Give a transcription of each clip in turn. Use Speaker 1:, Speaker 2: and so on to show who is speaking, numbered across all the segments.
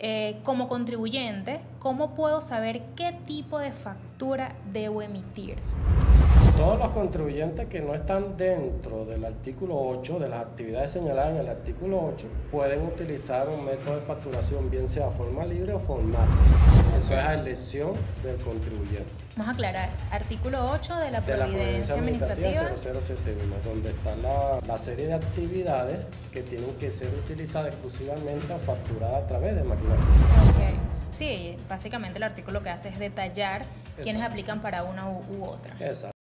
Speaker 1: eh, como contribuyente, ¿cómo puedo saber qué tipo de factura debo emitir?
Speaker 2: Todos los contribuyentes que no están dentro del artículo 8, de las actividades señaladas en el artículo 8, pueden utilizar un método de facturación, bien sea forma libre o formato. Eso es a elección del contribuyente.
Speaker 1: Vamos a aclarar, artículo 8 de la Providencia, Administrativa,
Speaker 2: donde está la, la, serie de actividades que tienen que ser utilizadas exclusivamente o facturadas a través de máquinas
Speaker 1: okay. Sí, básicamente el artículo que hace es detallar quiénes aplican para una u, u otra.
Speaker 2: Exacto.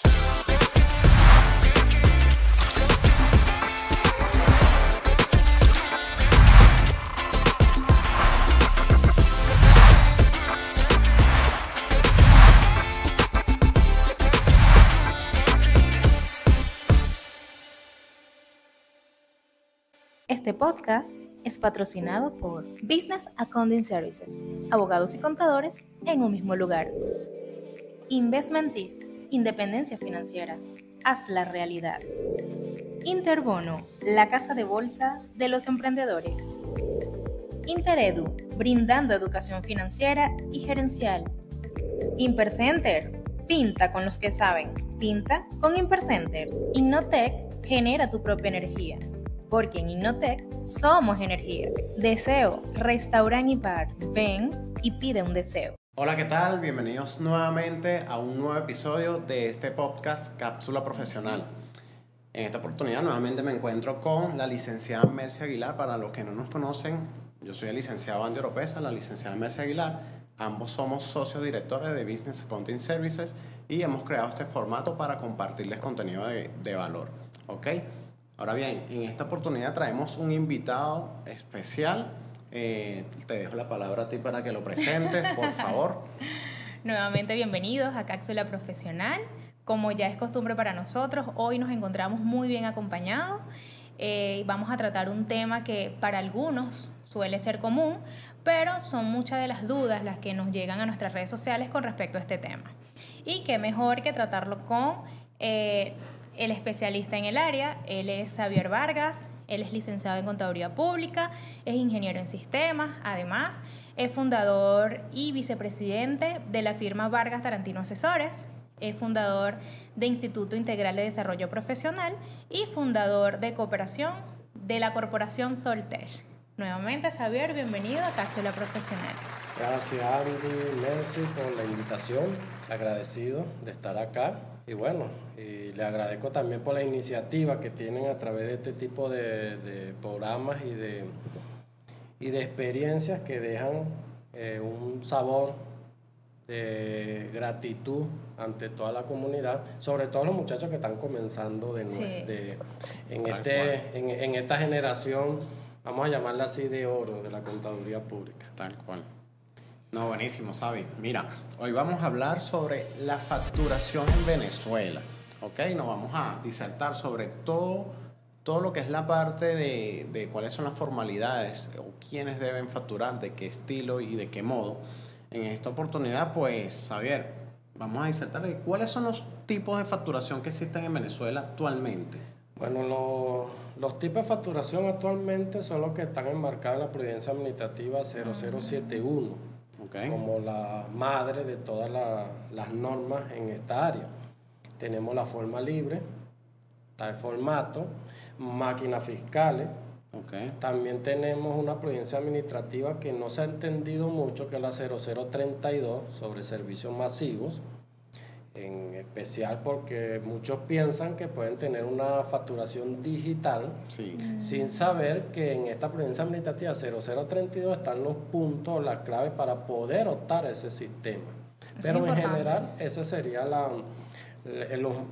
Speaker 1: Este podcast es patrocinado por Business Accounting Services, abogados y contadores en un mismo lugar. Investment Independencia Financiera, haz la realidad. Interbono, la casa de bolsa de los emprendedores. Interedu, brindando educación financiera y gerencial. Impercenter, pinta con los que saben, pinta con Impercenter. Innotech, genera tu propia energía porque en Innotech somos energía. Deseo, restaurante y bar. Ven y pide un deseo.
Speaker 3: Hola, ¿qué tal? Bienvenidos nuevamente a un nuevo episodio de este podcast Cápsula Profesional. En esta oportunidad nuevamente me encuentro con la licenciada Mercia Aguilar. Para los que no nos conocen, yo soy el licenciado Andy Oropesa, la licenciada Mercia Aguilar. Ambos somos socios directores de Business Accounting Services y hemos creado este formato para compartirles contenido de, de valor. ¿Ok? Ahora bien, en esta oportunidad traemos un invitado especial. Eh, te dejo la palabra a ti para que lo presentes, por favor.
Speaker 1: Nuevamente bienvenidos a Cápsula Profesional. Como ya es costumbre para nosotros, hoy nos encontramos muy bien acompañados. Eh, vamos a tratar un tema que para algunos suele ser común, pero son muchas de las dudas las que nos llegan a nuestras redes sociales con respecto a este tema. Y qué mejor que tratarlo con eh, el especialista en el área, él es Xavier Vargas, él es licenciado en Contaduría Pública, es ingeniero en sistemas, además es fundador y vicepresidente de la firma Vargas Tarantino Asesores, es fundador de Instituto Integral de Desarrollo Profesional y fundador de cooperación de la Corporación Soltech. Nuevamente, Xavier, bienvenido a Cápsula Profesional.
Speaker 2: Gracias, Andy, Nancy, por la invitación. Agradecido de estar acá y bueno, y le agradezco también por la iniciativa que tienen a través de este tipo de, programas y de, y de experiencias que dejan eh, un sabor de gratitud ante toda la comunidad, sobre todo los muchachos que están comenzando de, de en, este, en, en esta generación, vamos a llamarla así, de oro de la contaduría pública.
Speaker 3: Tal cual. No, buenísimo, Sabi. Mira, hoy vamos a hablar sobre la facturación en Venezuela. ¿Ok? Nos vamos a disertar sobre todo, todo lo que es la parte de, de cuáles son las formalidades o quiénes deben facturar, de qué estilo y de qué modo. En esta oportunidad, pues, Javier, vamos a disertar de cuáles son los tipos de facturación que existen en Venezuela actualmente.
Speaker 2: Bueno, los, los tipos de facturación actualmente son los que están enmarcados en la Providencia Administrativa 0071 como la madre de todas las normas en esta área. Tenemos la forma libre, el formato, máquinas fiscales. También tenemos una provincia administrativa que no se ha entendido mucho, que es la 0032 sobre servicios masivos en especial porque muchos piensan que pueden tener una facturación digital sin saber que en esta provincia administrativa 0032 están los puntos, las claves para poder optar a ese sistema. Pero en general esa sería la,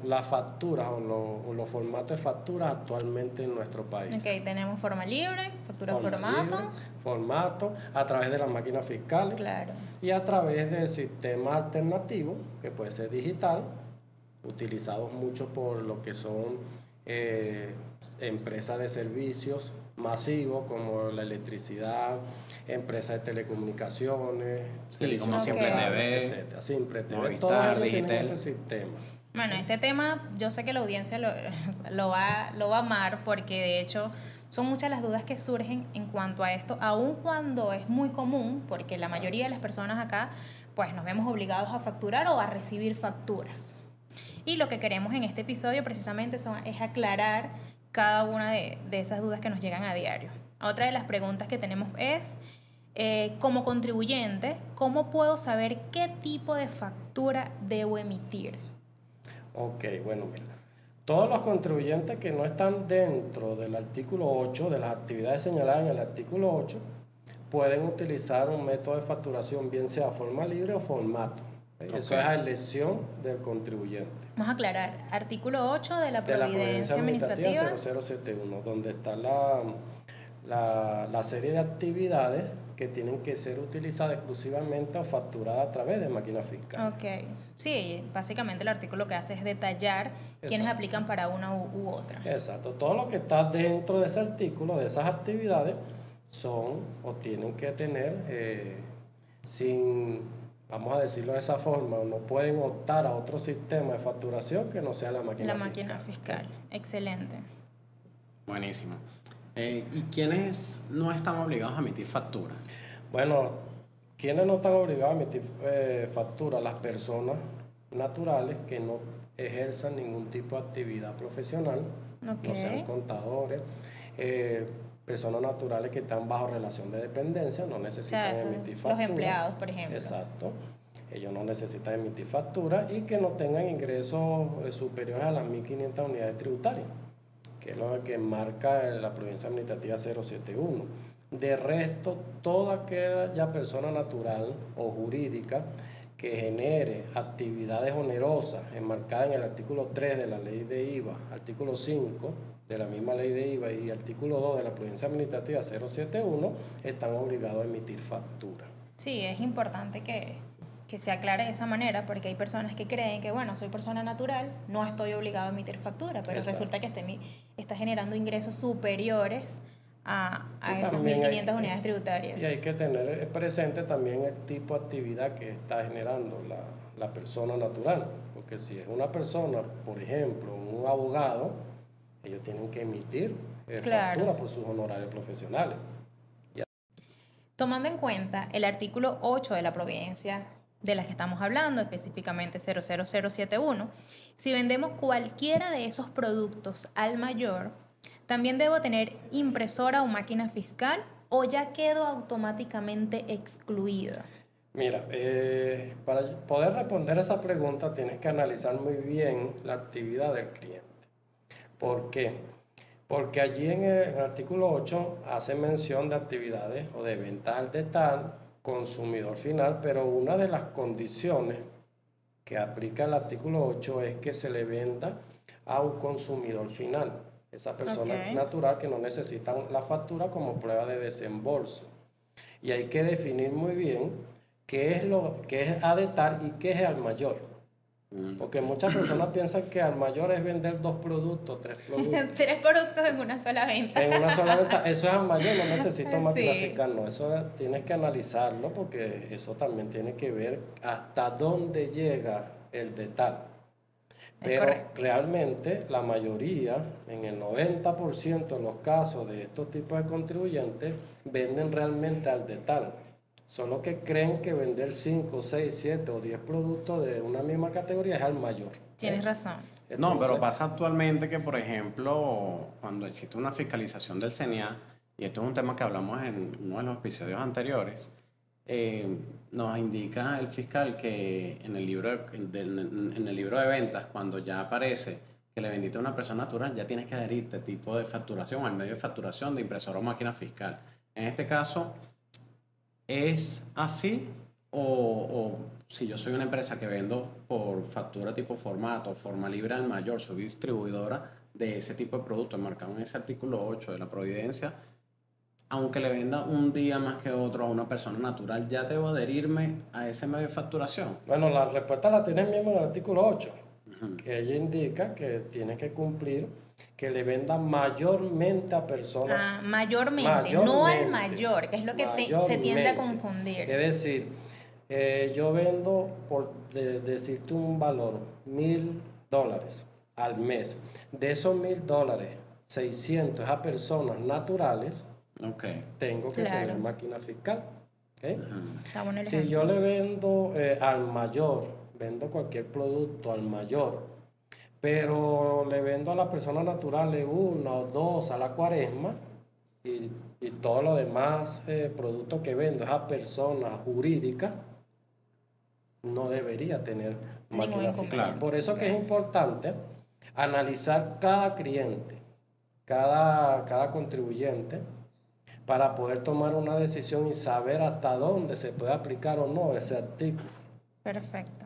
Speaker 2: las facturas o, los formatos de facturas actualmente en nuestro país.
Speaker 1: Ok, tenemos forma libre, factura formato.
Speaker 2: formato, a través de las máquinas fiscales.
Speaker 1: Claro.
Speaker 2: Y a través de sistemas alternativos, que puede ser digital, utilizados mucho por lo que son eh, empresas de servicios masivos como la electricidad, empresas de telecomunicaciones,
Speaker 3: sí, como Siempre TV,
Speaker 2: etcétera. Siempre TV, todo ese sistema.
Speaker 1: Bueno, este tema yo sé que la audiencia lo, lo, va, lo va a amar porque de hecho son muchas las dudas que surgen en cuanto a esto, aun cuando es muy común, porque la mayoría de las personas acá, pues nos vemos obligados a facturar o a recibir facturas. Y lo que queremos en este episodio precisamente son, es aclarar cada una de, de, esas dudas que nos llegan a diario. Otra de las preguntas que tenemos es, eh, como contribuyente, ¿cómo puedo saber qué tipo de factura debo emitir?
Speaker 2: Ok, bueno, mira. Todos los contribuyentes que no están dentro del artículo 8, de las actividades señaladas en el artículo 8, pueden utilizar un método de facturación, bien sea forma libre o formato. Eso es a elección del contribuyente.
Speaker 1: Vamos a aclarar, artículo 8 de la Providencia, Administrativa,
Speaker 2: 0071, donde está la, la, la, serie de actividades que tienen que ser utilizadas exclusivamente o facturadas a través de máquinas fiscales.
Speaker 1: Ok, sí, básicamente el artículo que hace es detallar quiénes aplican para una u, otra.
Speaker 2: Exacto, todo lo que está dentro de ese artículo, de esas actividades, son o tienen que tener eh, sin, vamos a decirlo de esa forma, no pueden optar a otro sistema de facturación que no sea la máquina
Speaker 1: fiscal. La máquina fiscal, excelente.
Speaker 3: Buenísimo. Eh, ¿Y quiénes no están obligados a emitir factura?
Speaker 2: Bueno, ¿quiénes no están obligados a emitir eh, factura? Las personas naturales que no ejerzan ningún tipo de actividad profesional, no sean contadores, eh, personas naturales que están bajo relación de dependencia, no necesitan emitir factura.
Speaker 1: Los empleados, por ejemplo.
Speaker 2: Exacto. Ellos no necesitan emitir factura y que no tengan ingresos superiores a las 1.500 unidades tributarias que es lo que marca la provincia administrativa 071. De resto, toda aquella persona natural o jurídica que genere actividades onerosas enmarcadas en el artículo 3 de la ley de IVA, artículo 5 de la misma ley de IVA y artículo 2 de la provincia administrativa 071, están obligados a emitir factura.
Speaker 1: Sí, es importante que, que se aclare de esa manera, porque hay personas que creen que, bueno, soy persona natural, no estoy obligado a emitir factura, pero resulta que este, está generando ingresos superiores a, a esas 1.500 unidades tributarias.
Speaker 2: Y hay que tener presente también el tipo de actividad que está generando la, la persona natural, porque si es una persona, por ejemplo, un abogado, ellos tienen que emitir eh, factura por sus honorarios profesionales.
Speaker 1: Tomando en cuenta el artículo 8 de la Providencia de las que estamos hablando, específicamente 00071, si vendemos cualquiera de esos productos al mayor, también debo tener impresora o máquina fiscal o ya quedo automáticamente excluido.
Speaker 2: Mira, eh, para poder responder esa pregunta tienes que analizar muy bien la actividad del cliente. ¿Por qué? Porque allí en el, artículo 8 hace mención de actividades o de ventas al detalle consumidor final, pero una de las condiciones que aplica el artículo 8 es que se le venda a un consumidor final, esa persona natural que no necesita la factura como prueba de desembolso. Y hay que definir muy bien qué es lo que es adetar y qué es al mayor. Porque muchas personas piensan que al mayor es vender dos productos, tres productos.
Speaker 1: tres productos en una sola venta.
Speaker 2: En una sola venta. Eso es al mayor, no necesito máquina fiscal, no. Eso tienes que analizarlo porque eso también tiene que ver hasta dónde llega el detalle. Pero realmente la mayoría, en el 90% de los casos de estos tipos de contribuyentes, venden realmente al detalle. Solo que creen que vender 5, 6, 7 o 10 productos de una misma categoría es al mayor.
Speaker 1: Tienes razón.
Speaker 3: no, pero pasa actualmente que, por ejemplo, cuando existe una fiscalización del CENIA, y esto es un tema que hablamos en uno de los episodios anteriores, eh, nos indica el fiscal que en el, libro de, en el libro de ventas, cuando ya aparece que le vendiste a una persona natural, ya tienes que adherirte tipo de facturación, al medio de facturación de impresora o máquina fiscal. En este caso, ¿Es así? O, si yo soy una empresa que vendo por factura tipo formato, forma libre al mayor, soy distribuidora de ese tipo de productos marcado en ese artículo 8 de la Providencia, aunque le venda un día más que otro a una persona natural, ¿ya debo adherirme a ese medio de facturación?
Speaker 2: Bueno, la respuesta la tienes mismo en el artículo 8, que ella indica que tiene que cumplir que le venda mayormente a personas.
Speaker 1: Ah, mayormente, no al mayor, que es lo que se tiende a confundir.
Speaker 2: Es decir, eh, yo vendo, por decirte un valor, mil dólares al mes. De esos mil dólares, 600 es a personas naturales, tengo que tener máquina fiscal. Si yo le vendo eh, al mayor, vendo cualquier producto al mayor, pero le vendo a la persona natural una o dos a la cuaresma y, y todo lo demás eh, productos que vendo es a personas jurídicas, no debería tener máquina fiscal. Por eso que es importante analizar cada cliente, cada, cada contribuyente, para poder tomar una decisión y saber hasta dónde se puede aplicar o no ese artículo.
Speaker 1: Perfecto.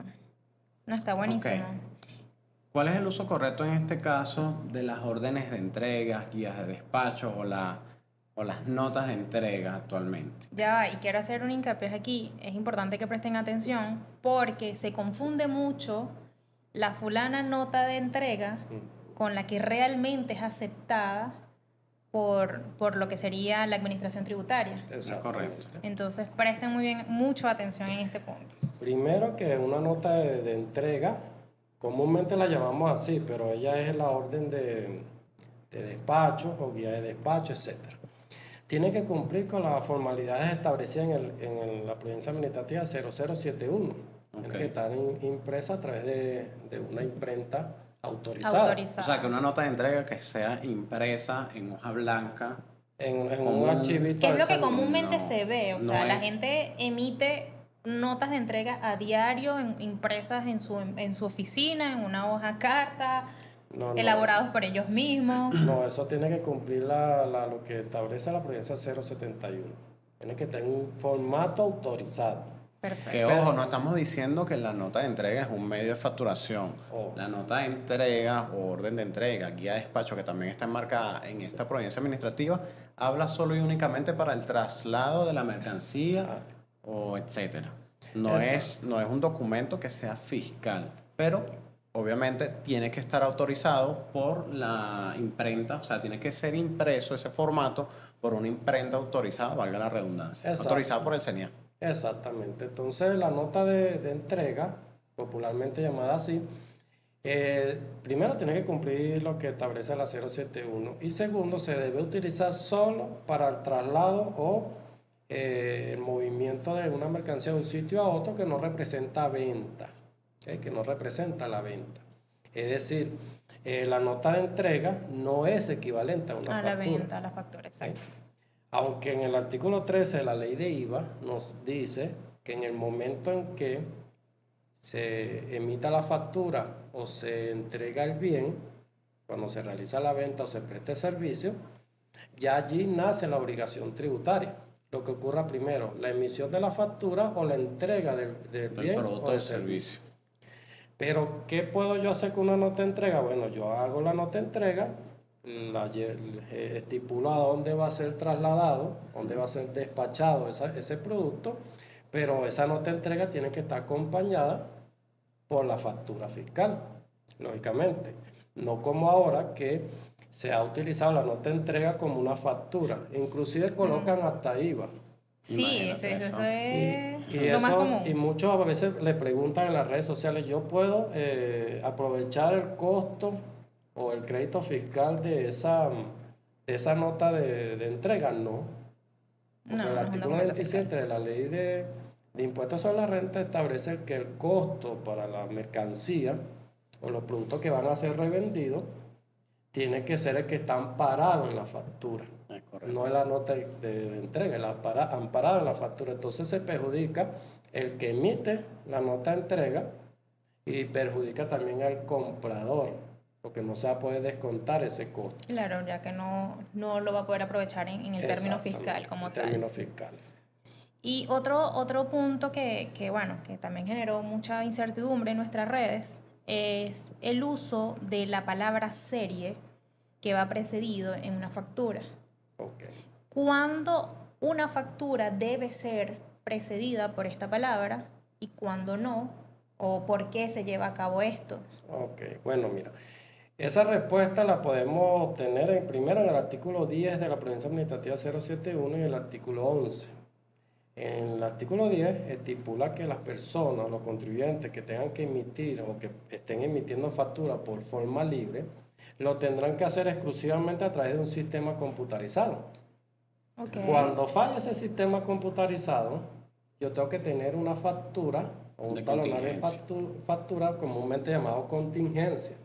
Speaker 1: No está buenísimo.
Speaker 3: ¿Cuál es el uso correcto en este caso de las órdenes de entrega, guías de despacho o, la, o las notas de entrega actualmente?
Speaker 1: Ya, y quiero hacer un hincapié aquí. Es importante que presten atención porque se confunde mucho la fulana nota de entrega mm. con la que realmente es aceptada por, por lo que sería la administración tributaria.
Speaker 3: Es correcto.
Speaker 1: Entonces, presten muy bien, mucho atención en este punto.
Speaker 2: Primero que una nota de, entrega, comúnmente la llamamos así, pero ella es la orden de, de despacho o guía de despacho, etc. Tiene que cumplir con las formalidades establecidas en, el, en la provincia administrativa 0071. Tiene que estar impresa a través de, de una imprenta autorizada.
Speaker 3: O sea, que una nota de entrega que sea impresa en hoja blanca.
Speaker 2: En, en un archivito.
Speaker 1: Que es lo que comúnmente se ve. O sea, la gente emite notas de entrega a diario impresas en su, en su oficina, en una hoja carta, elaborados por ellos mismos.
Speaker 2: No, eso tiene que cumplir la, la, lo que establece la provincia 071. Tiene que tener un formato autorizado.
Speaker 3: Que ojo, no estamos diciendo que la nota de entrega es un medio de facturación. Oh. La nota de entrega o orden de entrega, guía de despacho, que también está enmarcada en esta provincia administrativa, habla solo y únicamente para el traslado de la mercancía ah. O etcétera. No es, no es un documento que sea fiscal, pero obviamente tiene que estar autorizado por la imprenta, o sea, tiene que ser impreso ese formato por una imprenta autorizada, valga la redundancia, autorizada por el CENIA.
Speaker 2: Exactamente. Entonces, la nota de, entrega, popularmente llamada así, eh, primero tiene que cumplir lo que establece la 071 y segundo, se debe utilizar solo para el traslado o eh, el movimiento de una mercancía de un sitio a otro que no representa venta, que no representa la venta. Es decir, eh, la nota de entrega no es equivalente a una factura.
Speaker 1: A la venta, a la factura, exacto.
Speaker 2: Aunque en el artículo 13 de la ley de IVA nos dice que en el momento en que se emita la factura o se entrega el bien, cuando se realiza la venta o se preste servicio, ya allí nace la obligación tributaria. Lo que ocurra primero, la emisión de la factura o la entrega del, bien
Speaker 3: o del servicio.
Speaker 2: Pero, ¿qué puedo yo hacer con una nota de entrega? Bueno, yo hago la nota de entrega, la, eh, estipula dónde va a ser trasladado, dónde va a ser despachado ese producto, pero esa nota de entrega tiene que estar acompañada por la factura fiscal, lógicamente. No como ahora que se ha utilizado la nota de entrega como una factura. Inclusive colocan hasta IVA.
Speaker 1: Sí, eso, es
Speaker 2: y, lo más común. Y muchos a veces le preguntan en las redes sociales, ¿yo puedo eh, aprovechar el costo o el crédito fiscal de esa, esa nota de, entrega, no. Porque el artículo 27 de la ley de, impuestos sobre la renta establece que el costo para la mercancía o los productos que van a ser revendidos tiene que ser el que está amparado en la factura. no es la nota de, entrega, el amparado en la factura. Entonces se perjudica el que emite la nota de entrega y perjudica también al comprador porque no se va a poder descontar ese costo.
Speaker 1: Claro, ya que no, no lo va a poder aprovechar en, el término fiscal como tal.
Speaker 2: término fiscal.
Speaker 1: Y otro, otro punto que, que, bueno, que también generó mucha incertidumbre en nuestras redes es el uso de la palabra serie que va precedido en una factura.
Speaker 2: Okay.
Speaker 1: ¿Cuándo una factura debe ser precedida por esta palabra y cuándo no? ¿O por qué se lleva a cabo esto?
Speaker 2: Ok, bueno, mira. Esa respuesta la podemos obtener en, primero en el artículo 10 de la Provincia Administrativa 071 y el artículo 11. En el artículo 10 estipula que las personas, los contribuyentes que tengan que emitir o que estén emitiendo factura por forma libre, lo tendrán que hacer exclusivamente a través de un sistema computarizado. Cuando falla ese sistema computarizado, yo tengo que tener una factura o un talonario de factura, comúnmente llamado contingencia.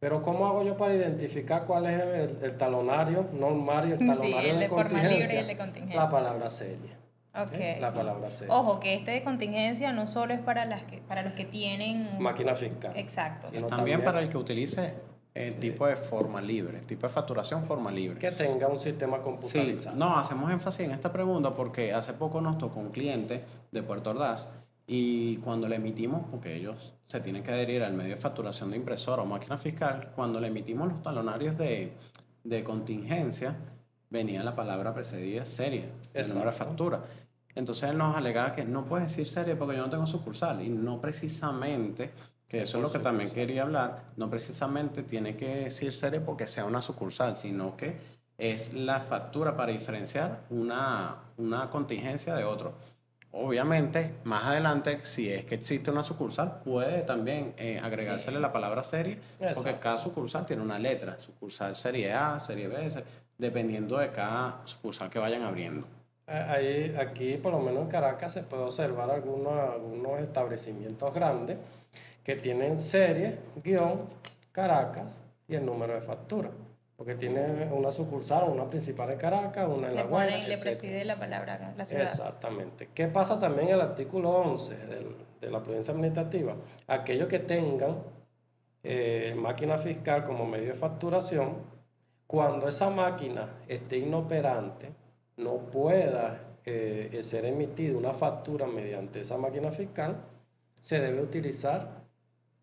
Speaker 2: Pero ¿cómo hago yo para identificar cuál es el, talonario normal y el talonario de, contingencia? de, contingencia? La palabra serie.
Speaker 1: Okay.
Speaker 2: La palabra serie.
Speaker 1: Ojo, que este de contingencia no solo es para, las que, para los que tienen...
Speaker 2: Máquina fiscal.
Speaker 1: Exacto.
Speaker 3: Sino también, para el que utilice el tipo de forma libre, tipo de facturación forma libre.
Speaker 2: Que tenga un sistema computarizado.
Speaker 3: no, hacemos énfasis en esta pregunta porque hace poco nos tocó un cliente de Puerto Ordaz y cuando le emitimos, porque ellos se tienen que adherir al medio de facturación de impresora o máquina fiscal, cuando le emitimos los talonarios de, de contingencia, venía la palabra precedida serie, el número de factura. Entonces él nos alegaba que no puedes decir serie porque yo no tengo sucursal y no precisamente, que eso es lo que también quería hablar, no precisamente tiene que decir serie porque sea una sucursal, sino que es la factura para diferenciar una, una contingencia de otro. Obviamente, más adelante, si es que existe una sucursal, puede también eh, agregársele la palabra serie, porque cada sucursal tiene una letra. Sucursal serie A, serie B, dependiendo de cada sucursal que vayan abriendo.
Speaker 2: Ahí, aquí, por lo menos en Caracas, se puede observar algunos, algunos establecimientos grandes que tienen serie, guion, Caracas y el número de factura porque tiene una sucursal, una principal en Caracas, una en La Guaira.
Speaker 1: Y le preside la palabra la ciudad.
Speaker 2: Exactamente. ¿Qué pasa también en el artículo 11 de la provincia administrativa? Aquellos que tengan eh, máquina fiscal como medio de facturación, cuando esa máquina esté inoperante, no pueda eh, ser emitida una factura mediante esa máquina fiscal, se debe utilizar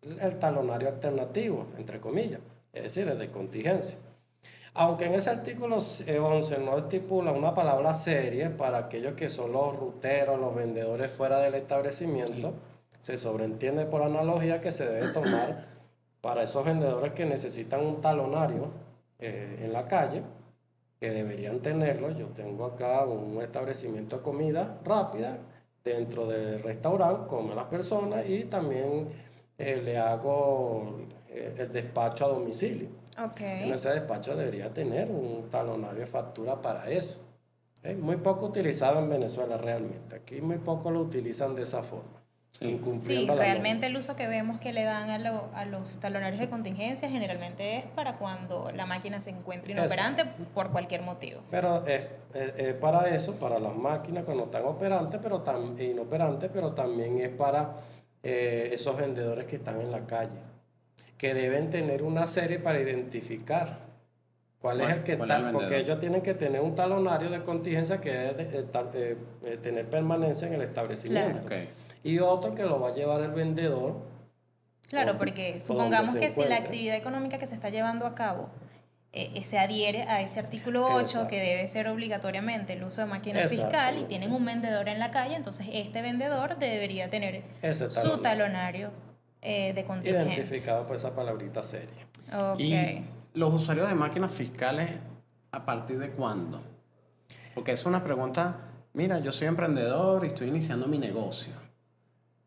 Speaker 2: el talonario alternativo, entre comillas, es decir, el de contingencia. Aunque en ese artículo 11 eh, no estipula una palabra serie para aquellos que son los ruteros, los vendedores fuera del establecimiento, se sobreentiende por analogía que se debe tomar para esos vendedores que necesitan un talonario eh, en la calle, que deberían tenerlo. Yo tengo acá un establecimiento de comida rápida dentro del restaurante, come las personas y también eh, le hago el despacho a domicilio. En ese despacho debería tener un talonario de factura para eso. Es muy poco utilizado en Venezuela realmente. Aquí muy poco lo utilizan de esa forma.
Speaker 1: Sí, sí realmente el uso que vemos que le dan a, a, los talonarios de contingencia generalmente es para cuando la máquina se encuentra inoperante por cualquier motivo.
Speaker 2: Pero es, para eso, para las máquinas cuando están operantes, pero inoperantes, pero también es para eh, esos vendedores que están en la calle que deben tener una serie para identificar cuál es el que está, porque ellos tienen que tener un talonario de contingencia que es de, eh, eh, tener permanencia en el establecimiento. Y otro que lo va a llevar el vendedor.
Speaker 1: Claro, porque supongamos que si la actividad económica que se está llevando a cabo eh, se adhiere a ese artículo 8 que debe ser obligatoriamente el uso de máquina fiscal y tienen un vendedor en la calle, entonces este vendedor debería tener su talonario eh, de contingencia.
Speaker 2: Identificado por esa palabrita seria.
Speaker 3: Y los usuarios de máquinas fiscales, ¿a partir de cuándo? Porque es una pregunta, mira, yo soy emprendedor y estoy iniciando mi negocio.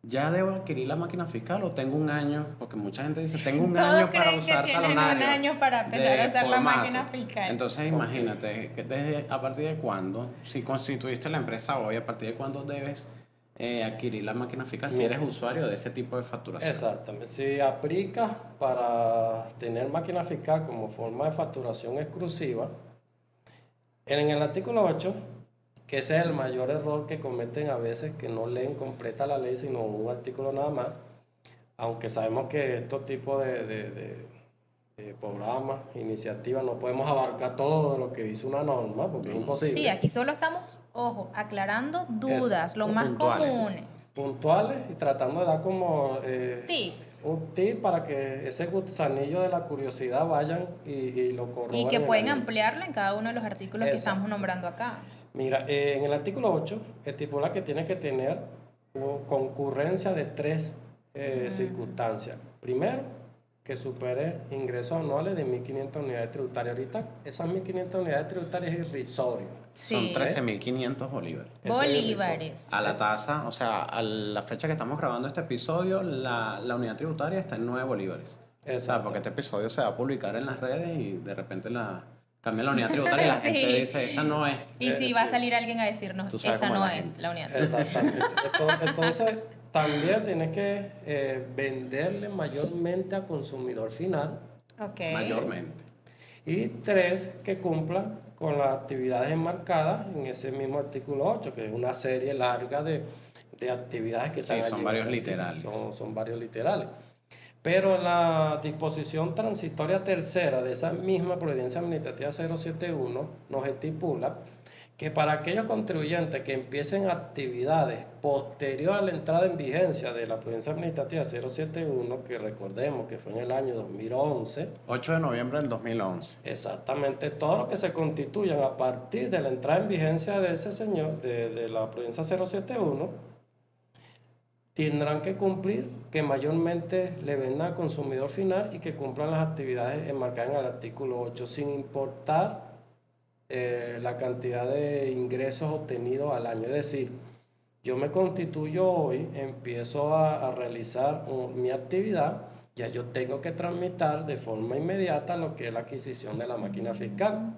Speaker 3: ¿Ya debo adquirir la máquina fiscal o tengo un año? Porque mucha gente dice, tengo un año para usar que talonario.
Speaker 1: un año para empezar a hacer la máquina fiscal.
Speaker 3: Entonces, imagínate, desde, ¿a partir de cuándo? Si constituiste la empresa hoy, ¿a partir de cuándo debes eh, adquirir la máquina fiscal si eres usuario de ese tipo de facturación.
Speaker 2: Exactamente. Si aplicas para tener máquina fiscal como forma de facturación exclusiva, en el artículo 8, que ese es el mayor error que cometen a veces, que no leen completa la ley, sino un artículo nada más, aunque sabemos que estos tipos de programas, iniciativas, no podemos abarcar todo lo que dice una norma, porque es imposible.
Speaker 1: Sí, aquí solo estamos, ojo, aclarando dudas, lo más comunes.
Speaker 2: Puntuales y tratando de dar como
Speaker 1: eh, Tips.
Speaker 2: un tip para que ese gusanillo de la curiosidad vayan y, y lo corroboren.
Speaker 1: Y que pueden ampliarlo en cada uno de los artículos que estamos nombrando acá.
Speaker 2: Mira, eh, en el artículo 8 estipula que tiene que tener concurrencia de tres circunstancias. Primero, que supere ingresos anuales de 1.500 unidades tributarias. Ahorita esas 1.500 unidades tributarias es irrisorio.
Speaker 3: Son 13.500 bolívares.
Speaker 1: Bolívares.
Speaker 3: A la tasa, o sea, a la fecha que estamos grabando este episodio, la, la unidad tributaria está en 9 bolívares. Exacto. Porque este episodio se va a publicar en las redes y de repente la cambia la unidad tributaria y la gente dice, esa no es.
Speaker 1: Y si va a salir alguien a decirnos, esa no es la unidad tributaria.
Speaker 2: Exactamente. Entonces, también tienes que eh, venderle mayormente a consumidor final.
Speaker 1: Okay.
Speaker 3: Mayormente.
Speaker 2: Y tres, que cumpla con las actividades enmarcadas en ese mismo artículo 8, que es una serie larga de, de actividades que
Speaker 3: sí, son varios literales.
Speaker 2: Son, son varios literales. Pero la disposición transitoria tercera de esa misma Providencia Administrativa 071 nos estipula que para aquellos contribuyentes que empiecen actividades posterior a la entrada en vigencia de la Providencia Administrativa 071, que recordemos que fue en el año 2011.
Speaker 3: 8 de noviembre del 2011.
Speaker 2: Exactamente, todo lo que se constituyan a partir de la entrada en vigencia de ese señor, de, de la Providencia 071, tendrán que cumplir que mayormente le vendan al consumidor final y que cumplan las actividades enmarcadas en el artículo 8, sin importar eh, la cantidad de ingresos obtenidos al año. Es decir, yo me constituyo hoy, empiezo a, realizar mi actividad, ya yo tengo que transmitir de forma inmediata lo que es la adquisición de la máquina fiscal.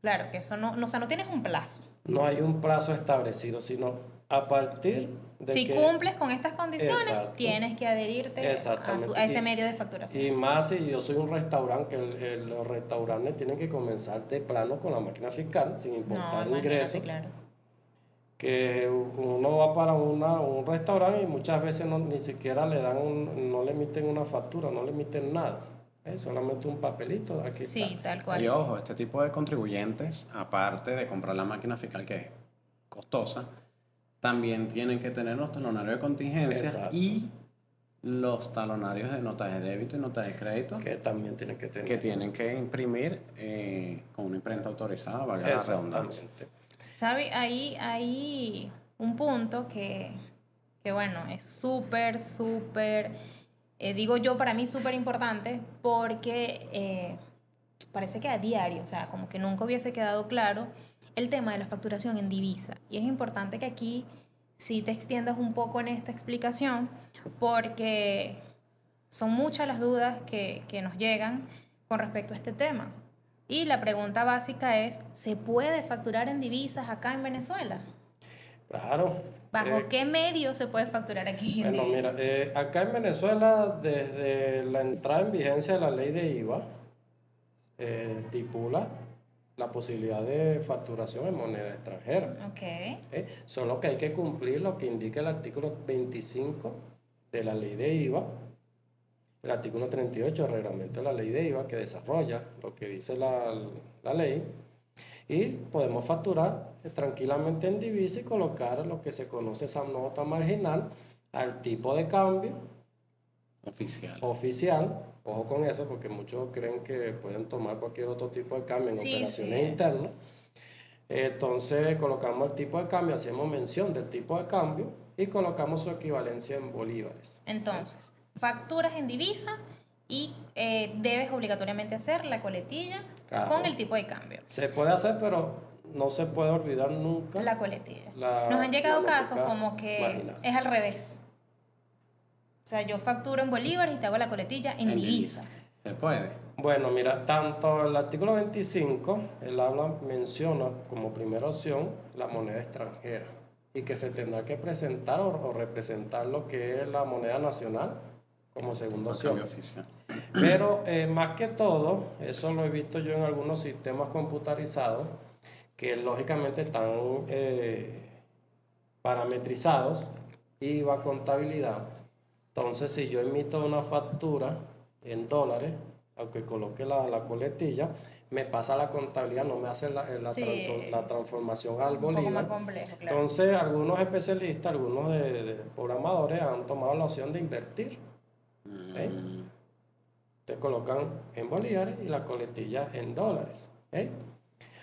Speaker 1: Claro, que eso no, no, o sea, no tienes un plazo.
Speaker 2: No hay un plazo establecido, sino a partir de
Speaker 1: si cumples con estas condiciones, tienes que adherirte a, ese medio de facturación.
Speaker 2: Y más si yo soy un restaurante, que los restaurantes tienen que comenzar de plano con la máquina fiscal, sin importar ingresos. Claro. Que uno va para una, un restaurante y muchas veces no, ni siquiera le dan un, no le emiten una factura, no le emiten nada. Es solamente un papelito. Aquí
Speaker 1: sí, tal cual.
Speaker 3: Y ojo, este tipo de contribuyentes, aparte de comprar la máquina fiscal que es costosa, también tienen que tener los talonarios de contingencia y los talonarios de notas de débito y notas de crédito.
Speaker 2: Que también tienen que tener.
Speaker 3: Que tienen que imprimir eh, con una imprenta autorizada, valga la redundancia.
Speaker 1: ¿Sabe? Ahí hay un punto que, que bueno, es súper, súper, eh, digo yo para mí súper importante porque eh, parece que a diario, o sea, como que nunca hubiese quedado claro el tema de la facturación en divisa. Y es importante que aquí sí te extiendas un poco en esta explicación porque son muchas las dudas que, que nos llegan con respecto a este tema. Y la pregunta básica es, ¿se puede facturar en divisas acá en Venezuela?
Speaker 2: Claro.
Speaker 1: ¿Bajo eh, qué medio se puede facturar aquí?
Speaker 2: bueno, mira, eh, acá en Venezuela, desde la entrada en vigencia de la ley de IVA, eh, estipula la posibilidad de facturación en moneda extranjera.
Speaker 1: Okay.
Speaker 2: ¿Eh? Solo que hay que cumplir lo que indica el artículo 25 de la ley de IVA, el artículo 38 del reglamento de la ley de IVA que desarrolla lo que dice la, la ley y podemos facturar tranquilamente en divisa y colocar lo que se conoce esa nota marginal al tipo de cambio
Speaker 3: oficial.
Speaker 2: oficial Ojo con eso, porque muchos creen que pueden tomar cualquier otro tipo de cambio en operaciones internas. Entonces colocamos el tipo de cambio, hacemos mención del tipo de cambio y colocamos su equivalencia en bolívares.
Speaker 1: Entonces, facturas en divisa y eh, debes obligatoriamente hacer la coletilla con el tipo de cambio.
Speaker 2: Se puede hacer, pero no se puede olvidar nunca.
Speaker 1: La coletilla. Nos han llegado casos como que es al revés. O sea, yo facturo en bolívares y te hago la coletilla en, divisa.
Speaker 3: ¿Se puede?
Speaker 2: Bueno, mira, tanto el artículo 25, el habla menciona como primera opción la moneda extranjera y que se tendrá que presentar o, representar lo que es la moneda nacional como segunda opción. Pero eh, más que todo, eso lo he visto yo en algunos sistemas computarizados que lógicamente están eh, parametrizados, IVA, contabilidad entonces, si yo emito una factura en dólares, aunque coloque la, la coletilla, me pasa la contabilidad, no me hace la, la, la transformación al bolívar. Entonces, algunos especialistas, algunos de, programadores han tomado la opción de invertir. ¿eh? Mm. Te colocan en bolívares y la coletilla en dólares. ¿eh?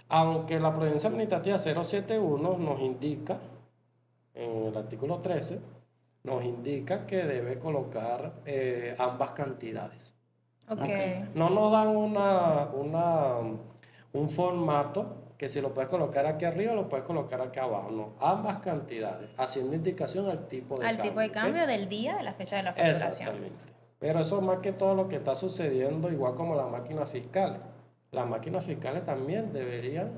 Speaker 2: Aunque la providencia administrativa 071 nos indica en el artículo 13 nos indica que debe colocar eh, ambas cantidades.
Speaker 1: Okay.
Speaker 2: No nos dan una, una, un formato que si lo puedes colocar aquí arriba, lo puedes colocar aquí abajo. No, ambas cantidades, haciendo indicación al tipo de
Speaker 1: cambio. Al tipo de cambio del día, de la fecha de la facturación.
Speaker 2: Exactamente. Pero eso más que todo lo que está sucediendo, igual como las máquinas fiscales. Las máquinas fiscales también deberían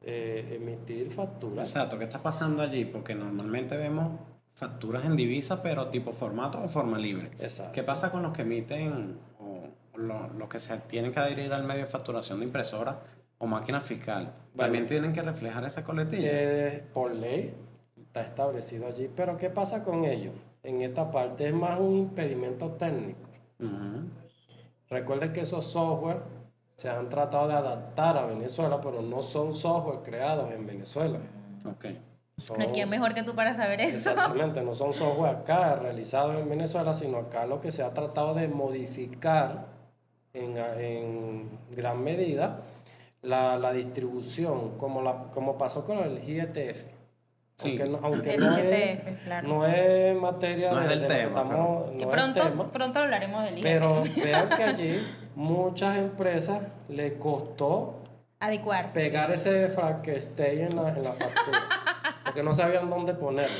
Speaker 2: eh, emitir facturas.
Speaker 3: Exacto, ¿qué está pasando allí? Porque normalmente vemos facturas en divisa, pero tipo formato o forma libre.
Speaker 2: Exacto.
Speaker 3: ¿Qué pasa con los que emiten o los que se tienen que adherir al medio de facturación de impresora o máquina fiscal? ¿También tienen que reflejar esa coletilla?
Speaker 2: Eh, por ley está establecido allí, pero ¿qué pasa con ellos? En esta parte es más un impedimento técnico. Recuerden que esos software se han tratado de adaptar a Venezuela, pero no son software creados en Venezuela.
Speaker 3: Okay.
Speaker 1: ¿Quién mejor que tú para saber eso?
Speaker 2: Exactamente, no son software acá realizados en Venezuela, sino acá lo que se ha tratado de modificar en, en gran medida la, la, distribución, como, la, como pasó con el GTF.
Speaker 1: Sí. Aunque, no, aunque no, es, claro.
Speaker 2: no, es, materia
Speaker 3: no de, es del tema,
Speaker 2: estamos,
Speaker 1: sí, pronto, pronto hablaremos del IGTF.
Speaker 2: Pero vean que allí muchas empresas le costó
Speaker 1: adecuarse.
Speaker 2: Pegar ese Frankenstein en la, en la factura. Porque no sabían dónde ponerlo.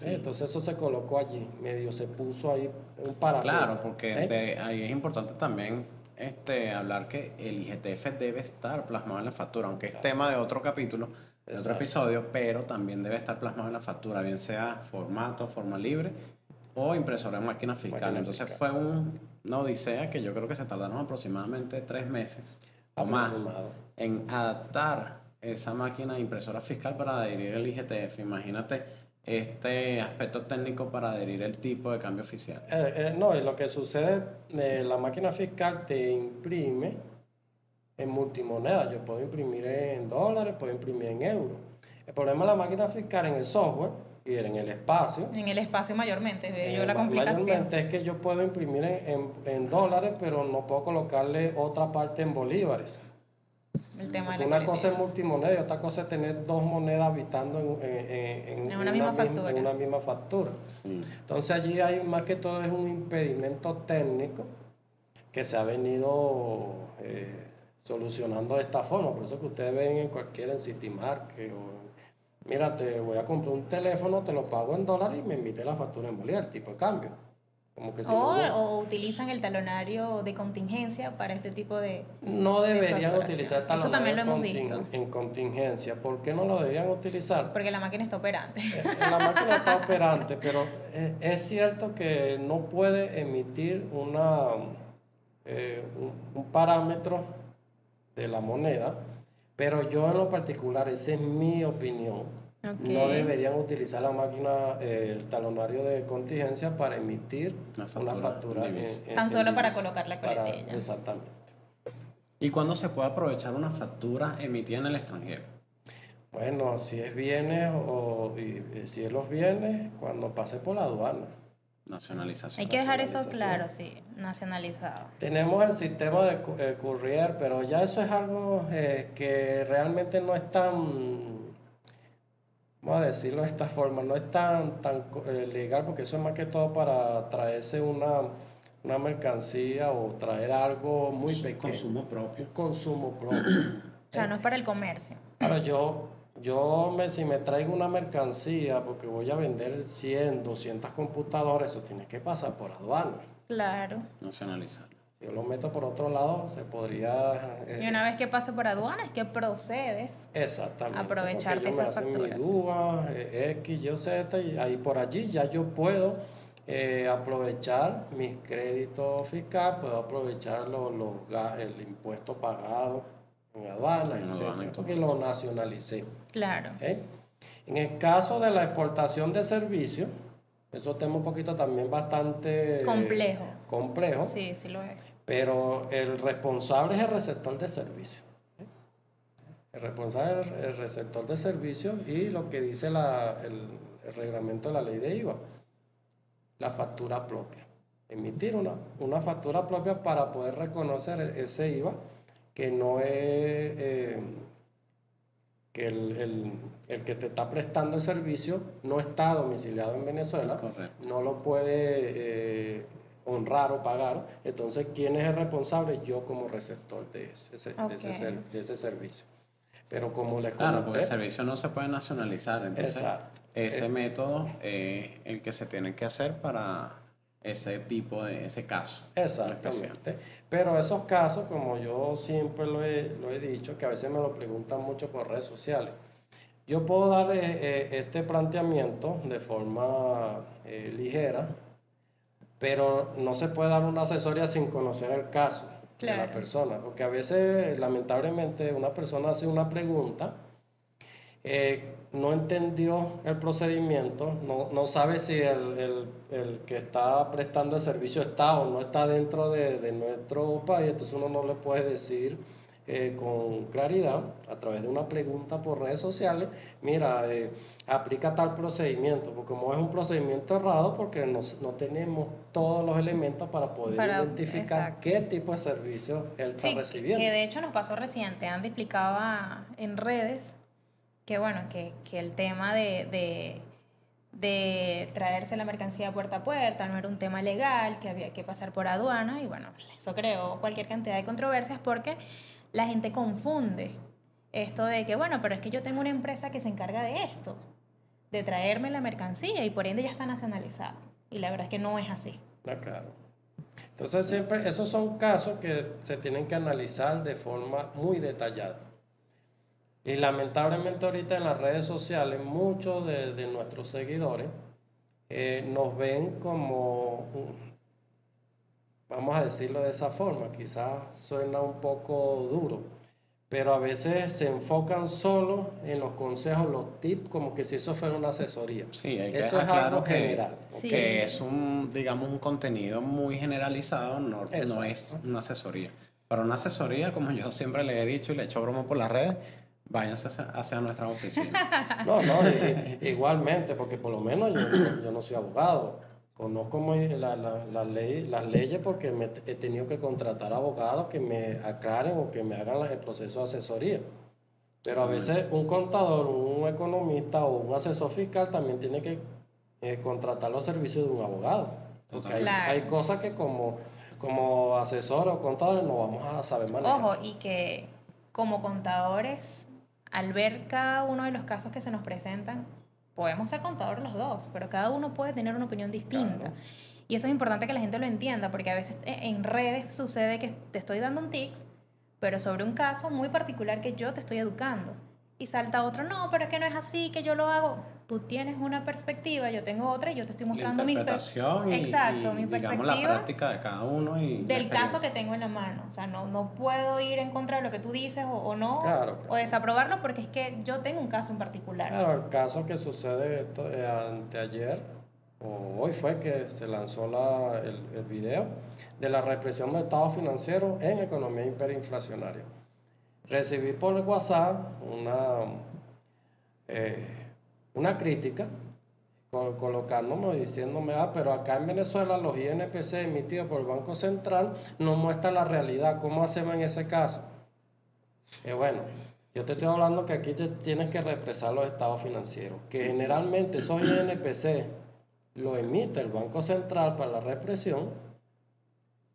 Speaker 2: Entonces eso se colocó allí, medio se puso ahí un parapeto.
Speaker 3: Claro, porque ¿Eh? ahí es importante también este, hablar que el IGTF debe estar plasmado en la factura, aunque es tema de otro capítulo, de otro episodio, pero también debe estar plasmado en la factura, bien sea formato, forma libre o impresora en máquina fiscal. Entonces fue un, una odisea que yo creo que se tardaron aproximadamente tres meses o más en adaptar esa máquina de impresora fiscal para adherir el IGTF. Imagínate este aspecto técnico para adherir el tipo de cambio oficial.
Speaker 2: Eh, eh, no, lo que sucede, eh, la máquina fiscal te imprime en multimoneda. Yo puedo imprimir en dólares, puedo imprimir en euros. El problema de la máquina fiscal en el software y en el espacio.
Speaker 1: En el espacio mayormente, yo la complicación.
Speaker 2: Mayormente es que yo puedo imprimir en, en dólares, pero no puedo colocarle otra parte en bolívares una cosa es multimoneda y otra cosa es tener dos monedas habitando en,
Speaker 1: una, misma factura.
Speaker 2: una misma factura. Entonces allí hay más que todo es un impedimento técnico que se ha venido eh, solucionando de esta forma. Por eso que ustedes ven en cualquier en Citymark o mira, te voy a comprar un teléfono, te lo pago en dólares y me emite la factura en bolívar, tipo de cambio
Speaker 1: o, utilizan el talonario de contingencia para este tipo de.
Speaker 2: No deberían utilizar
Speaker 1: talonario Eso también lo hemos visto.
Speaker 2: en contingencia. ¿Por qué no lo deberían utilizar?
Speaker 1: Porque la máquina está operante.
Speaker 2: Eh, eh, la máquina está operante, pero eh, es cierto que no puede emitir una, un parámetro de la moneda, pero yo en lo particular, esa es mi opinión no deberían utilizar la máquina, eh, el talonario de contingencia para emitir una factura.
Speaker 1: Tan solo para colocar la coletilla.
Speaker 2: exactamente.
Speaker 3: ¿Y cuándo se puede aprovechar una factura emitida en el extranjero?
Speaker 2: Bueno, si es bienes o si es los bienes, cuando pase por la aduana.
Speaker 3: Nacionalización.
Speaker 1: Hay que dejar eso claro, sí, nacionalizado.
Speaker 2: Tenemos el sistema de eh, courier, pero ya eso es algo eh, que realmente no es tan vamos a decirlo de esta forma, no es tan, tan eh, legal porque eso es más que todo para traerse una, una mercancía o traer algo muy pequeño.
Speaker 3: Consumo propio.
Speaker 2: Consumo propio.
Speaker 1: o sea, no es para el comercio.
Speaker 2: Ahora yo, yo me, si me traigo una mercancía porque voy a vender 100, 200 computadoras, eso tiene que pasar por aduana.
Speaker 1: Claro.
Speaker 3: Nacionalizar
Speaker 2: yo lo meto por otro lado, se podría...
Speaker 1: Eh, y una vez que pase por aduana es que procedes
Speaker 2: exactamente,
Speaker 1: a aprovecharte esas facturas.
Speaker 2: Mi DUA, eh, X, Y, Z, y ahí por allí ya yo puedo eh, aprovechar mis créditos fiscales, puedo aprovechar los, el impuesto pagado en aduana, etc. porque lo nacionalicé.
Speaker 1: Claro.
Speaker 2: En el caso de la exportación de servicios, eso tema un poquito también bastante...
Speaker 1: Complejo.
Speaker 2: complejo.
Speaker 1: Sí, sí lo es.
Speaker 2: Pero el responsable es el receptor de servicio. El responsable es el receptor de servicio y lo que dice la, el, reglamento de la ley de IVA, la factura propia. Emitir una, una factura propia para poder reconocer ese IVA que no es... Eh, que el, que te está prestando el servicio no está domiciliado en Venezuela, no lo puede eh, honrar o pagar, entonces ¿quién es el responsable? Yo como receptor de ese, ese, servicio. Pero como les
Speaker 3: comenté... Claro, porque el servicio no se puede nacionalizar, entonces ese método es el que se tiene que hacer para ese tipo de, ese caso.
Speaker 2: Exactamente. Pero esos casos, como yo siempre lo he, lo he dicho, que a veces me lo preguntan mucho por redes sociales, yo puedo dar eh, eh, este planteamiento de forma eh, ligera, pero no se puede dar una asesoría sin conocer el caso de la persona, porque a veces, lamentablemente, una persona hace una pregunta, no entendió el procedimiento, no, no sabe si el, el, el, que está prestando el servicio está o no está dentro de, de nuestro país, entonces uno no le puede decir eh, con claridad a través de una pregunta por redes sociales, mira, eh, aplica tal procedimiento, porque como es un procedimiento errado, porque no, no tenemos todos los elementos para poder identificar qué tipo de servicio él está recibiendo.
Speaker 1: Que de hecho nos pasó reciente, Andy explicaba en redes que bueno, que, que el tema de, de, de, traerse la mercancía puerta a puerta no era un tema legal, que había que pasar por aduana, y bueno, eso creó cualquier cantidad de controversias porque la gente confunde esto de que, bueno, pero es que yo tengo una empresa que se encarga de esto, de traerme la mercancía y por ende ya está nacionalizado. Y la verdad es que no es así.
Speaker 2: Ah, claro. Entonces siempre, esos son casos que se tienen que analizar de forma muy detallada. Y lamentablemente ahorita en las redes sociales muchos de, nuestros seguidores eh, nos ven como, vamos a decirlo de esa forma, quizás suena un poco duro, pero a veces se enfocan solo en los consejos, los tips, como que si eso fuera una asesoría.
Speaker 3: Sí, hay que eso es algo general. Que es un, digamos, un contenido muy generalizado, no, no es una asesoría. Para una asesoría, como yo siempre le he dicho y le he hecho broma por las redes, váyanse hacia, nuestra oficina.
Speaker 2: No, no, igualmente, porque por lo menos yo, no soy abogado. Conozco la, la, ley, las leyes porque me, he tenido que contratar abogados que me aclaren o que me hagan el proceso de asesoría. Pero a veces un contador, un economista o un asesor fiscal también tiene que eh, contratar los servicios de un abogado. Porque hay, hay, cosas que como, como asesor o contadores no vamos a saber manejar.
Speaker 1: Ojo, y que como contadores al ver cada uno de los casos que se nos presentan, podemos ser contadores los dos, pero cada uno puede tener una opinión distinta. Y eso es importante que la gente lo entienda, porque a veces eh, en redes sucede que te estoy dando un tics, pero sobre un caso muy particular que yo te estoy educando y salta otro, no, pero es que no es así, que yo lo hago. Tú tienes una perspectiva, yo tengo otra y yo te estoy mostrando mi
Speaker 3: perspectiva. Exacto, mi perspectiva. la práctica de cada uno y
Speaker 1: del caso que tengo en la mano. O sea, no, no puedo ir en contra de lo que tú dices o, o no, o desaprobarlo porque es que yo tengo un caso en particular.
Speaker 2: Claro, el caso que sucede esto, eh, anteayer o hoy fue que se lanzó la, el, el video de la represión del Estado financiero en economía hiperinflacionaria recibí por WhatsApp una, eh, una crítica colocándome, diciéndome, ah, pero acá en Venezuela los INPC emitidos por el Banco Central no muestran la realidad, ¿cómo hacemos en ese caso? Y bueno, yo te estoy hablando que aquí tienes que represar los estados financieros, que generalmente esos INPC lo emite el Banco Central para la represión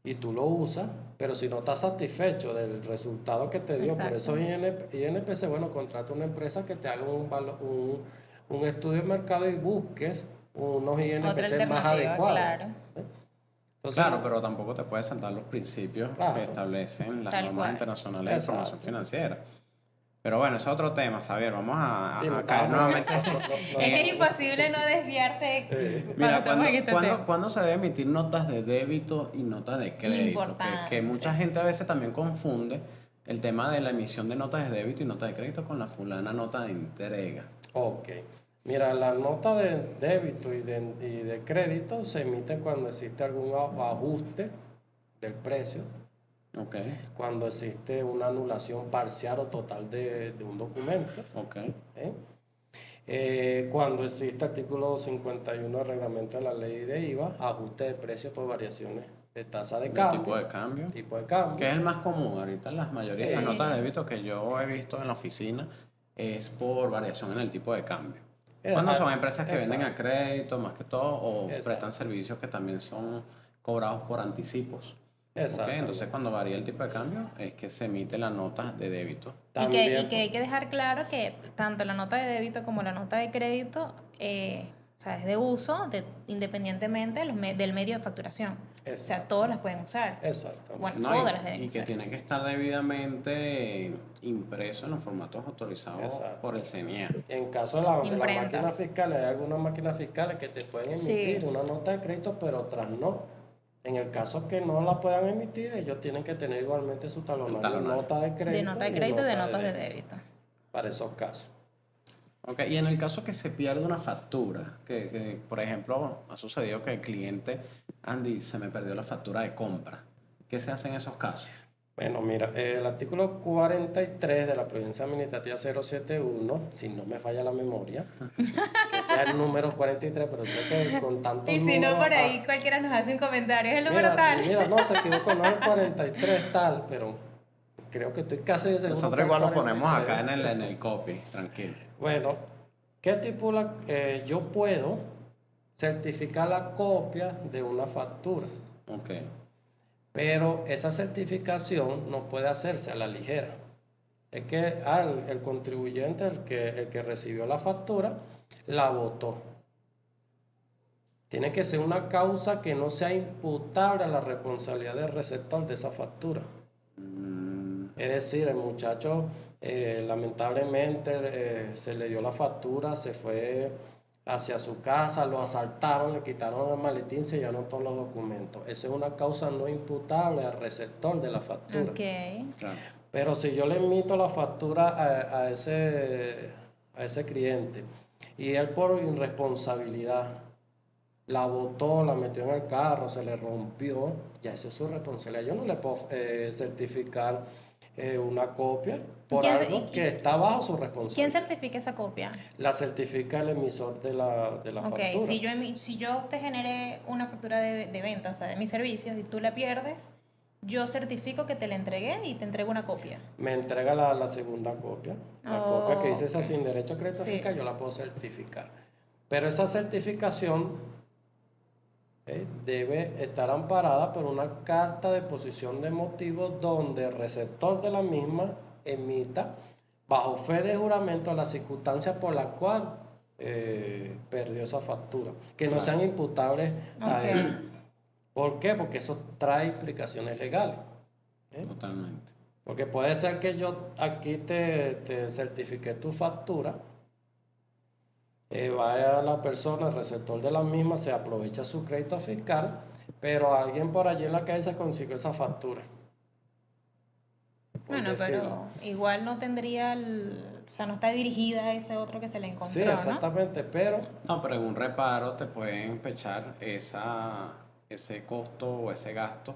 Speaker 2: y tú lo usas pero si no estás satisfecho del resultado que te dio por esos INPC, bueno, contrata una empresa que te haga un, un, un estudio de mercado y busques unos INPC más adecuados. Claro.
Speaker 3: ¿Eh? claro, pero tampoco te puedes saltar los principios que establecen las normas internacionales de información financiera. Pero bueno, es otro tema, Xavier. Vamos a, caer nuevamente. es
Speaker 1: que es imposible no desviarse.
Speaker 3: Eh, mira, este ¿cuándo, se debe emitir notas de débito y notas de crédito? Que, que, mucha gente a veces también confunde el tema de la emisión de notas de débito y notas de crédito con la fulana nota de entrega.
Speaker 2: Ok. Mira, la nota de débito y de, y de crédito se emiten cuando existe algún ajuste del precio
Speaker 3: Okay.
Speaker 2: Cuando existe una anulación parcial o total de, de un documento.
Speaker 3: Okay.
Speaker 2: ¿Eh? Eh, cuando existe artículo 51 del reglamento de la ley de IVA, ajuste de precio por variaciones de tasa de cambio.
Speaker 3: Tipo de cambio.
Speaker 2: Tipo de cambio.
Speaker 3: Que es el más común ahorita. Las mayorías de las notas de débito que yo he visto en la oficina es por variación en el tipo de cambio. Cuando son empresas que venden a crédito más que todo o prestan servicios que también son cobrados por anticipos. Entonces, cuando varía el tipo de cambio, es que se emite la nota de débito.
Speaker 1: Y que, y que, hay que dejar claro que tanto la nota de débito como la nota de crédito eh, O sea, es de uso de, independientemente del medio de facturación. O sea, todas las pueden usar.
Speaker 2: Exacto.
Speaker 1: Bueno, todas las deben
Speaker 3: Y que tiene que estar debidamente impreso en los formatos autorizados por el CNIA.
Speaker 2: En caso de, la, de las máquinas fiscales, hay algunas máquinas fiscales que te pueden emitir una nota de crédito, pero otras no. En el caso que no la puedan emitir, ellos tienen que tener igualmente su talonario, de nota de crédito.
Speaker 1: De nota de crédito y de notas de débito.
Speaker 2: Para esos casos.
Speaker 3: Ok, y en el caso que se pierde una factura, que, que, por ejemplo ha sucedido que el cliente, Andy, se me perdió la factura de compra, ¿qué se hace en esos casos?
Speaker 2: Bueno, mira, el artículo 43 de la Provincia Administrativa 071, si no me falla la memoria, que sea el número 43, pero creo que con tantos
Speaker 1: Y si no, por ahí cualquiera nos hace un comentario, es el número tal.
Speaker 2: Mira, no, se equivocó, no es el 43 tal, pero creo que estoy casi
Speaker 3: seguro. Nosotros igual lo ponemos acá en el, en el copy, tranquilo.
Speaker 2: Bueno, ¿qué tipo eh, yo puedo certificar la copia de una factura?
Speaker 3: Ok.
Speaker 2: Pero esa certificación no puede hacerse a la ligera. Es que al, el contribuyente, el que, el que recibió la factura, la votó. Tiene que ser una causa que no sea imputable a la responsabilidad del receptor de esa factura. Mm. Es decir, el muchacho eh, lamentablemente eh, se le dio la factura, se fue hacia su casa, lo asaltaron, le quitaron el maletín, se llenaron todos los documentos. Eso es una causa no imputable al receptor de la factura. Pero si yo le emito la factura a, ese, a ese cliente y él por irresponsabilidad la botó, la metió en el carro, se le rompió, ya esa es su responsabilidad. Yo no le puedo eh, certificar eh, una copia por algo que está bajo su responsabilidad.
Speaker 1: ¿Quién certifica esa copia?
Speaker 2: La certifica el emisor de la, de la
Speaker 1: factura. Si yo, si yo te generé una factura de, de venta, o sea, de mis servicios, y tú la pierdes, yo certifico que te la entregué y te entrego una copia.
Speaker 2: Me entrega la, la segunda copia. La copia que dice esa sin derecho a crédito yo la puedo certificar. Pero esa certificación ¿eh? debe estar amparada por una carta de posición de motivos donde el receptor de la misma emita bajo fe de juramento la circunstancia por la cual eh, perdió esa factura, que no sean imputables a él. ¿Por qué? Porque eso trae implicaciones legales.
Speaker 3: ¿eh? Totalmente.
Speaker 2: Porque puede ser que yo aquí te, te certifique tu factura, eh, vaya la persona, el receptor de la misma, se aprovecha su crédito fiscal, pero alguien por allí en la calle se consiguió esa factura.
Speaker 1: Bueno, pero igual no tendría, o sea, no está dirigida a ese otro que se le encontró.
Speaker 2: Sí, exactamente, pero...
Speaker 3: No, pero en un reparo te pueden pechar esa, ese costo o ese gasto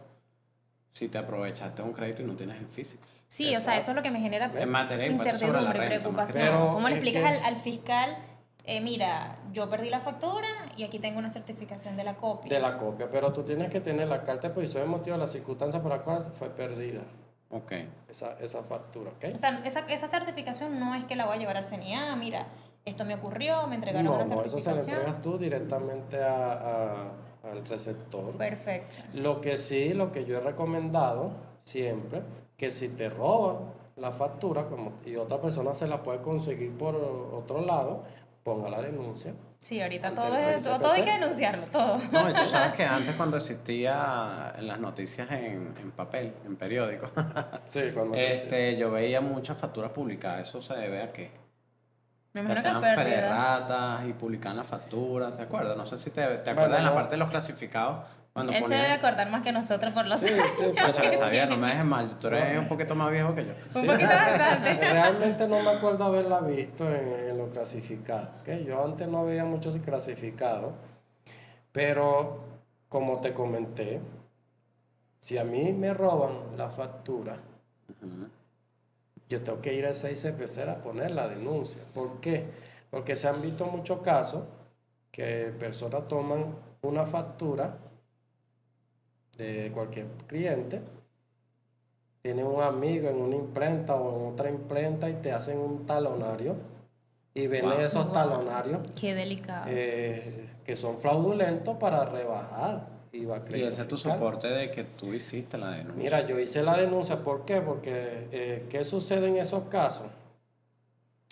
Speaker 3: si te aprovechaste un crédito y no tienes el físico.
Speaker 1: Sí, o sea, eso es lo que me genera
Speaker 3: incertidumbre,
Speaker 1: preocupación. ¿Cómo le explicas al fiscal? Eh, mira, yo perdí la factura y aquí tengo una certificación de la copia.
Speaker 2: De la copia, pero tú tienes que tener la carta de posición de motivo de la circunstancia por la cual fue perdida.
Speaker 3: Ok.
Speaker 2: Esa, esa factura, ¿ok?
Speaker 1: O sea, esa, esa certificación no es que la voy a llevar al CNIA, mira, esto me ocurrió, me entregaron una certificación.
Speaker 2: No, eso se lo entregas tú directamente a, al receptor.
Speaker 1: Perfecto.
Speaker 2: Lo que sí, lo que yo he recomendado siempre, que si te roban la factura como, y otra persona se la puede conseguir por otro lado, ponga la denuncia.
Speaker 1: Sí, ahorita todo, es, todo, hay que denunciarlo, todo.
Speaker 3: No, y tú sabes que antes cuando existía en las noticias en, en papel, en periódico,
Speaker 2: sí, cuando
Speaker 3: este, yo veía muchas facturas publicadas. ¿Eso se debe a qué?
Speaker 1: Me imagino
Speaker 3: que de ratas y publicaban las facturas, ¿te acuerdas? No sé si te, te acuerdas en la parte de los clasificados
Speaker 1: él se debe acordar más que nosotros por los sí, años. Sí,
Speaker 3: pues sabía, no me dejes mal. Tú eres un poquito más viejo que yo.
Speaker 1: Un poquito bastante.
Speaker 2: Realmente no me acuerdo haberla visto en, en lo clasificado. ¿okay? Yo antes no veía muchos clasificados. Pero, como te comenté, si a mí me roban la factura, yo tengo que ir a esa ICPC a poner la denuncia. ¿Por qué? Porque se han visto muchos casos que personas toman una factura de cualquier cliente, tiene un amigo en una imprenta o en otra imprenta y te hacen un talonario y venden esos talonarios.
Speaker 1: Qué delicado.
Speaker 2: Eh, que son fraudulentos para rebajar.
Speaker 3: Y ese es tu soporte de que tú hiciste la denuncia.
Speaker 2: Mira, yo hice la denuncia, ¿por qué? Porque, eh, ¿qué sucede en esos casos?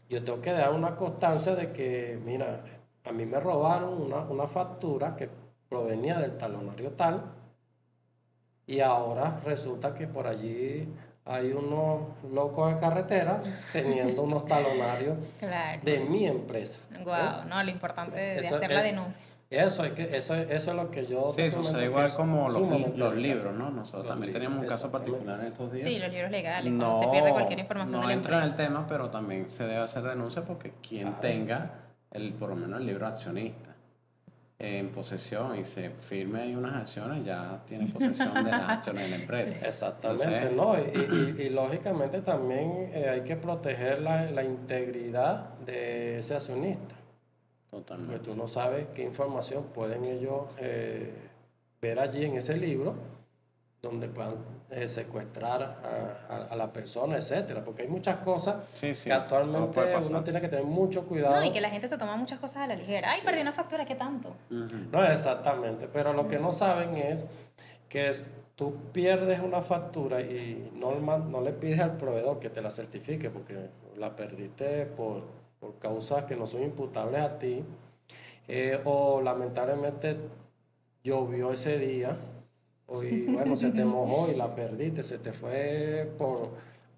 Speaker 2: Yo tengo que dar una constancia de que, mira, a mí me robaron una, una factura que provenía del talonario tal y ahora resulta que por allí hay unos locos de carretera teniendo unos talonarios de mi empresa.
Speaker 1: Wow, no, lo importante de hacer la denuncia.
Speaker 2: Eso es, que, eso, eso es lo que yo...
Speaker 3: Sí, sucede igual como los, los libros, ¿no? Nosotros también teníamos un caso particular en estos días.
Speaker 1: Sí, los libros legales, no, se pierde cualquier información
Speaker 3: No entra en el tema, pero también se debe hacer denuncia porque quien tenga, el, por lo menos el libro accionista, en posesión y se firme ahí unas acciones, ya tiene posesión de las acciones de la empresa.
Speaker 2: Exactamente, ¿no? Y, y, lógicamente también eh, hay que proteger la, la, integridad de ese accionista. Totalmente. Porque tú no sabes qué información pueden ellos eh, ver allí en ese libro donde puedan eh, secuestrar a, a, la persona, etcétera, porque hay muchas cosas que actualmente uno tiene que tener mucho cuidado.
Speaker 1: No, y que la gente se toma muchas cosas a la ligera. Ay, perdí una factura, ¿qué tanto?
Speaker 2: No, exactamente, pero lo que no saben es que tú pierdes una factura y no, no le pides al proveedor que te la certifique porque la perdiste por, por causas que no son imputables a ti, eh, o lamentablemente llovió ese día y bueno, se te mojó y la perdiste, se te fue por,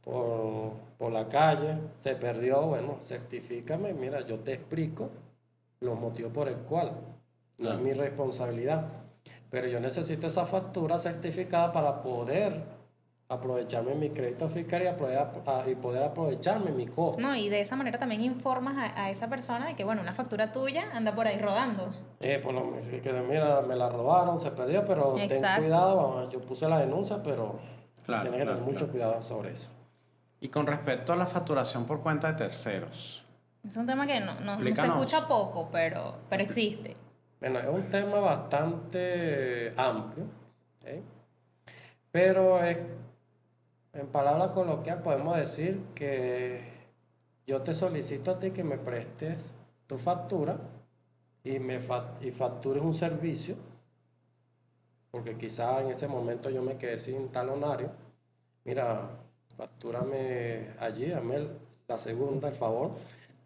Speaker 2: por, la calle, se perdió, bueno, certifícame, mira, yo te explico los motivos por el cual, no es mi responsabilidad, pero yo necesito esa factura certificada para poder aprovecharme mi crédito fiscal y poder, y poder aprovecharme mi costo.
Speaker 1: No, y de esa manera también informas a, esa persona de que, bueno, una factura tuya anda por ahí rodando.
Speaker 2: Eh, pues no, que mira, me la robaron, se perdió, pero ten cuidado, yo puse la denuncia, pero claro, tienes que tener mucho cuidado sobre eso.
Speaker 3: Y con respecto a la facturación por cuenta de terceros.
Speaker 1: Es un tema que no, no, se escucha poco, pero, pero existe.
Speaker 2: Bueno, es un tema bastante amplio, ¿eh? pero es en palabras coloquial podemos decir que yo te solicito a ti que me prestes tu factura y, me y factures un servicio, porque quizá en ese momento yo me quedé sin talonario. Mira, factúrame allí, dame la segunda, el favor,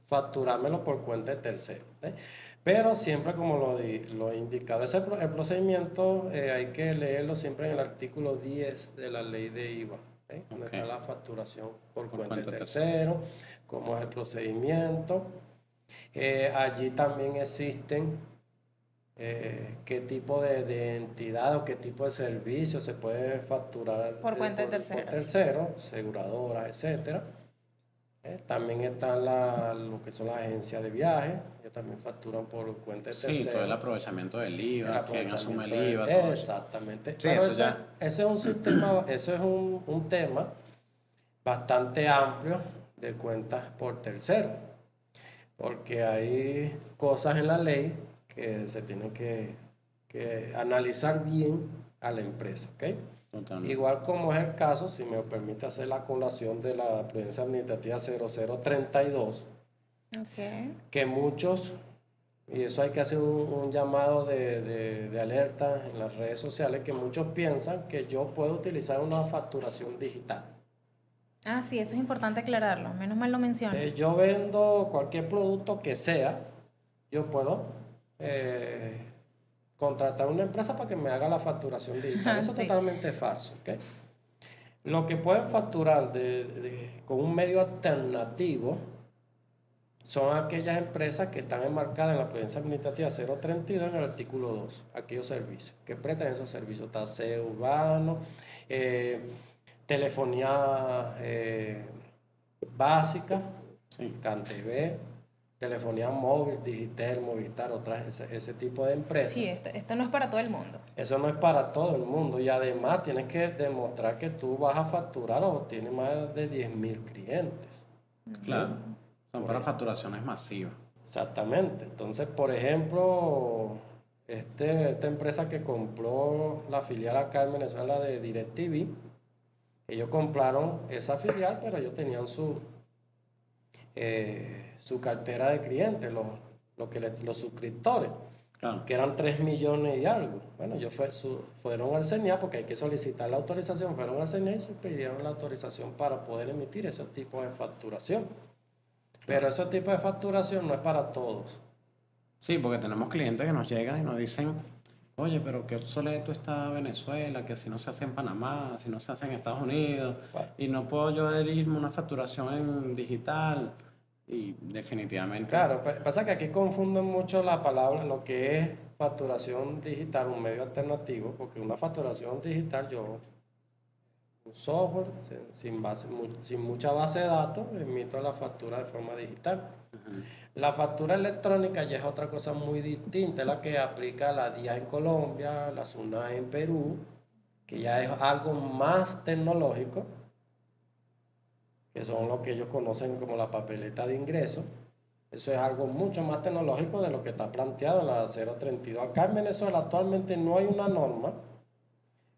Speaker 2: facturámelo por cuenta de tercero. ¿eh? Pero siempre como lo, lo he indicado, ese, el procedimiento eh, hay que leerlo siempre en el artículo 10 de la ley de IVA. ¿Eh? donde está la facturación por, cuenta, de tercero, cómo es el procedimiento. Eh, allí también existen eh, qué tipo de, entidad o qué tipo de servicio se puede facturar
Speaker 1: por cuenta de tercero,
Speaker 2: tercero aseguradoras, etcétera. Eh, también están la, lo que son las agencias de viaje, que también facturan por cuenta de terceros.
Speaker 3: Sí, todo el aprovechamiento del IVA, quien asume el IVA.
Speaker 2: exactamente. eso ese, ese, es un sistema, eso es un, un, tema bastante amplio de cuentas por tercero, porque hay cosas en la ley que se tienen que, que analizar bien a la empresa, ¿ok? Igual como es el caso, si me permite hacer la colación de la prudencia administrativa 0032, que muchos, y eso hay que hacer un, llamado de, de, alerta en las redes sociales, que muchos piensan que yo puedo utilizar una facturación digital.
Speaker 1: Ah, sí, eso es importante aclararlo, menos mal lo mencionas.
Speaker 2: Eh, yo vendo cualquier producto que sea, yo puedo eh, contratar una empresa para que me haga la facturación digital. Eso es totalmente falso. ¿okay? Lo que pueden facturar de, con un medio alternativo son aquellas empresas que están enmarcadas en la provincia administrativa 032 en el artículo 2, aquellos servicios, que prestan esos servicios, taseo urbano, eh, telefonía eh, básica, sí. CanTV, telefonía móvil, Digitel, Movistar, otras, ese, tipo de empresas.
Speaker 1: Sí, esto, no es para todo el mundo.
Speaker 2: Eso no es para todo el mundo y además tienes que demostrar que tú vas a facturar o tienes más de 10.000 clientes.
Speaker 3: Claro, son para facturaciones masivas.
Speaker 2: Exactamente. Entonces, por ejemplo, este, esta empresa que compró la filial acá en Venezuela de DirecTV, ellos compraron esa filial, pero ellos tenían su... Eh, su cartera de clientes, los, los, que los suscriptores, que eran 3 millones y algo. Bueno, ellos fue, fueron al CENIA porque hay que solicitar la autorización, fueron al CENIA y pidieron la autorización para poder emitir ese tipo de facturación. Pero ese tipo de facturación no es para todos.
Speaker 3: Sí, porque tenemos clientes que nos llegan y nos dicen, oye, pero qué obsoleto está Venezuela, que si no se hace en Panamá, si no se hace en Estados Unidos, y no puedo yo adherirme una facturación en digital. Y definitivamente.
Speaker 2: Claro, pasa que aquí confunden mucho la palabra, lo que es facturación digital, un medio alternativo, porque una facturación digital yo software sin, base, sin mucha base de datos, emito la factura de forma digital. La factura electrónica ya es otra cosa muy distinta, es la que aplica la DIA en Colombia, la SUNA en Perú, que ya es algo más tecnológico, que son lo que ellos conocen como la papeleta de ingreso. Eso es algo mucho más tecnológico de lo que está planteado en la 032. Acá en Venezuela actualmente no hay una norma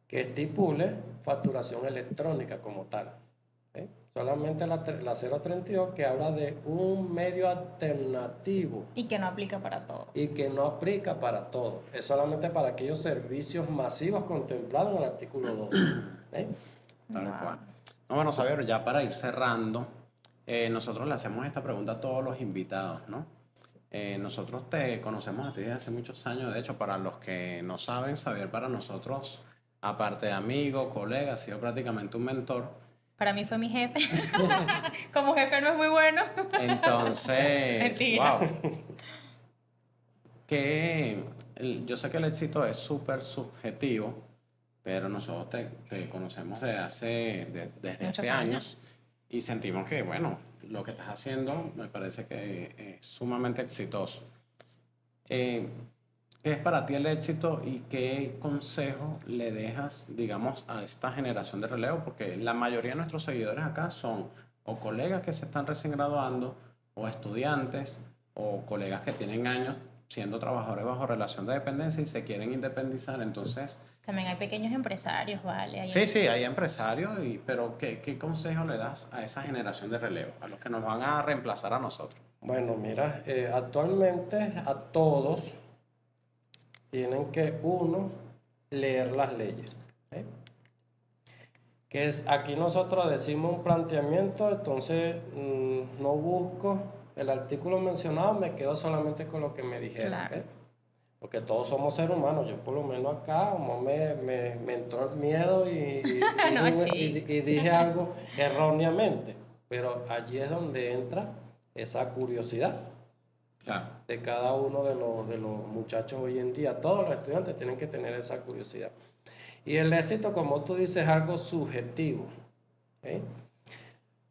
Speaker 2: que estipule facturación electrónica como tal. ¿eh? Solamente la, la 032 que habla de un medio alternativo.
Speaker 1: Y que no aplica para todos.
Speaker 2: Y que no aplica para todos. Es solamente para aquellos servicios masivos contemplados en el artículo 2. ¿eh?
Speaker 3: No, bueno, Xavier, ya para ir cerrando, eh, nosotros le hacemos esta pregunta a todos los invitados, ¿no? nosotros te conocemos a ti desde hace muchos años. De hecho, para los que no saben, Xavier para nosotros aparte de amigo, colega, ha sido prácticamente un mentor.
Speaker 1: Para mí fue mi jefe. Como jefe no es muy bueno.
Speaker 3: Entonces, wow. Que yo sé que el éxito es súper subjetivo, pero nosotros te, conocemos desde hace, desde hace años, y sentimos que, bueno, lo que estás haciendo me parece que es sumamente exitoso. Eh, ¿Qué es para ti el éxito y qué consejo le dejas, digamos, a esta generación de relevo? Porque la mayoría de nuestros seguidores acá son o colegas que se están recién graduando, o estudiantes, o colegas que tienen años siendo trabajadores bajo relación de dependencia y se quieren independizar. Entonces...
Speaker 1: También hay pequeños empresarios, ¿vale?
Speaker 3: sí, sí, hay empresarios, y, pero ¿qué, ¿qué consejo le das a esa generación de relevo, a los que nos van a reemplazar a nosotros?
Speaker 2: Bueno, mira, eh, actualmente a todos tienen que uno leer las leyes. ¿eh? Que es, aquí nosotros decimos un planteamiento, entonces mm, no busco el artículo mencionado, me quedo solamente con lo que me dijeron. ¿eh? Porque todos somos seres humanos, yo por lo menos acá como me, me, me entró el miedo y, y dije algo erróneamente, pero allí es donde entra esa curiosidad de cada uno de los, de los muchachos hoy en día. Todos los estudiantes tienen que tener esa curiosidad. Y el éxito, como tú dices, es algo subjetivo. ¿eh?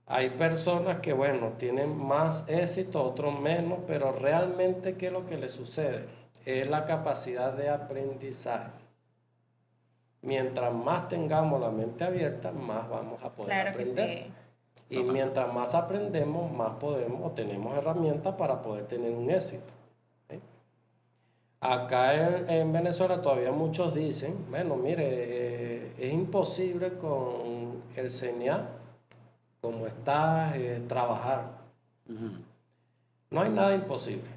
Speaker 2: Hay personas que, bueno, tienen más éxito, otros menos, pero realmente, ¿qué es lo que les sucede? Es la capacidad de aprendizaje. Mientras más tengamos la mente abierta, más vamos a poder aprender. Y mientras más aprendemos, más podemos o tenemos herramientas para poder tener un éxito. Acá en, Venezuela todavía muchos dicen, bueno, mire, eh, es imposible con el CENIA, como está, eh, trabajar. No hay nada imposible.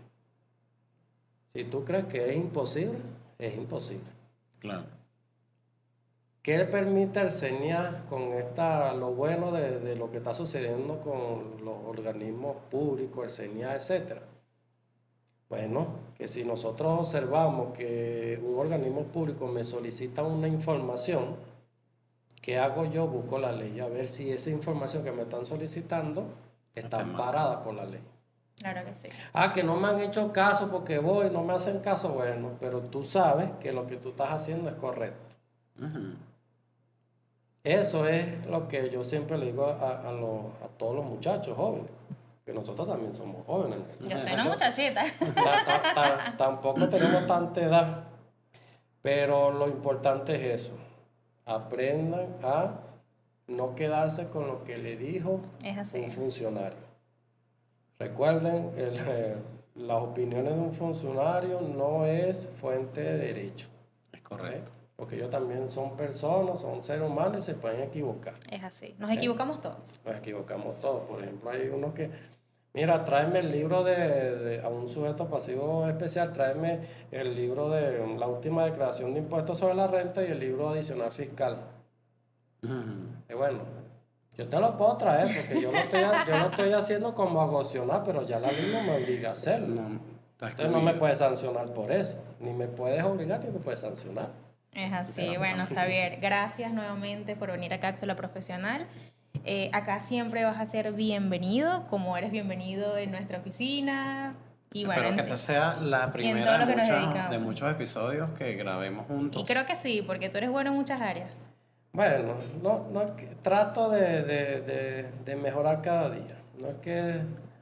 Speaker 2: Si tú crees que es imposible, es imposible.
Speaker 3: Claro.
Speaker 2: ¿Qué permite el CENIA con esta, lo bueno de, lo que está sucediendo con los organismos públicos, el CENIA, etcétera? Bueno, que si nosotros observamos que un organismo público me solicita una información, ¿qué hago yo? Busco la ley a ver si esa información que me están solicitando está amparada por la ley.
Speaker 1: Claro que sí.
Speaker 2: Ah, que no me han hecho caso porque voy, no me hacen caso, bueno, pero tú sabes que lo que tú estás haciendo es correcto. Eso es lo que yo siempre le digo a, a, todos los muchachos jóvenes, que nosotros también somos jóvenes.
Speaker 1: Yo soy una muchachita.
Speaker 2: tampoco tenemos tanta edad, pero lo importante es eso. Aprendan a no quedarse con lo que le dijo un funcionario. Recuerden, eh, las opiniones de un funcionario no es fuente de derecho.
Speaker 3: Es correcto
Speaker 2: porque ellos también son personas, son seres humanos y se pueden equivocar.
Speaker 1: Es así, nos equivocamos todos.
Speaker 2: Nos equivocamos todos. Por ejemplo, hay uno que, mira, tráeme el libro de, a un sujeto pasivo especial, tráeme el libro de la última declaración de impuestos sobre la renta y el libro adicional fiscal. Y bueno, yo te lo puedo traer porque yo lo estoy, yo lo estoy haciendo como agocional, pero ya la ley no me obliga a hacerlo. Usted no me puede sancionar por eso. Ni me puedes obligar ni me puedes sancionar.
Speaker 1: Es así. Bueno, Xavier, gracias nuevamente por venir a Cápsula Profesional. Eh, acá siempre vas a ser bienvenido, como eres bienvenido en nuestra oficina.
Speaker 3: Y bueno, Espero que esta sea la primera de muchos, de muchos episodios que grabemos juntos.
Speaker 1: Y creo que sí, porque tú eres bueno en muchas áreas.
Speaker 2: Bueno, no, no, trato de, de, de, mejorar cada día. No es que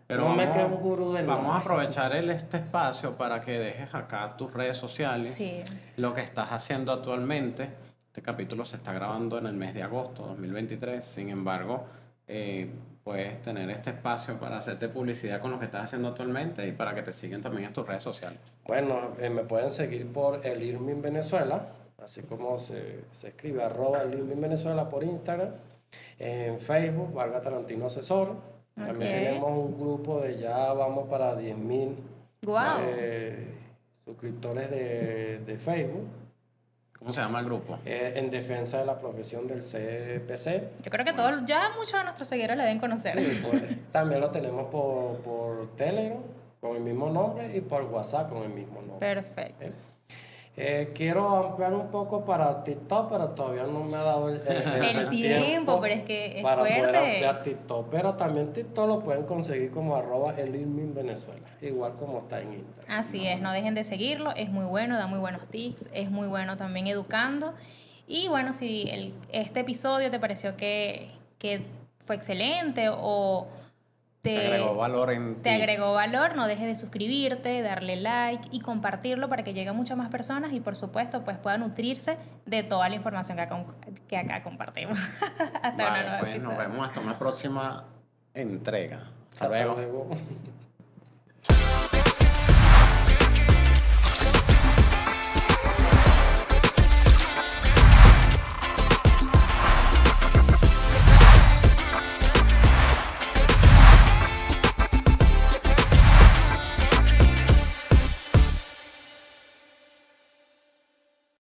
Speaker 3: Pero no me creo un gurú del Vamos a aprovechar el, este espacio para que dejes acá tus redes sociales, sí. lo que estás haciendo actualmente. Este capítulo se está grabando en el mes de agosto de 2023, sin embargo, eh, puedes tener este espacio para hacerte publicidad con lo que estás haciendo actualmente y para que te sigan también en tus redes sociales.
Speaker 2: Bueno, eh, me pueden seguir por el Irmin Venezuela así como se, se escribe arroba en Venezuela por Instagram, en Facebook, Valga Tarantino Asesor. También tenemos un grupo de ya vamos para 10.000 eh, suscriptores de, de, Facebook.
Speaker 3: ¿Cómo se llama el grupo?
Speaker 2: Eh, en defensa de la profesión del CPC.
Speaker 1: Yo creo que todos, ya muchos de nuestros seguidores la deben conocer.
Speaker 2: Sí, pues, también lo tenemos por, por Telegram con el mismo nombre y por WhatsApp con el mismo nombre.
Speaker 1: Perfecto.
Speaker 2: ¿Eh? Eh, quiero ampliar un poco para TikTok, pero todavía no me ha dado el,
Speaker 1: tiempo, pero es que es
Speaker 2: para
Speaker 1: fuerte.
Speaker 2: poder ampliar TikTok. Pero también TikTok lo pueden conseguir como arroba el Venezuela, igual como está en Instagram.
Speaker 1: Así es, no dejen de seguirlo, es muy bueno, da muy buenos tips, es muy bueno también educando. Y bueno, si el, este episodio te pareció que, que fue excelente o
Speaker 3: te, agregó valor en
Speaker 1: Te agregó valor, no dejes de suscribirte, darle like y compartirlo para que llegue a muchas más personas y por supuesto pues pueda nutrirse de toda la información que acá, que acá compartimos.
Speaker 3: hasta vale, pues nos vemos hasta una próxima entrega. Hasta, luego.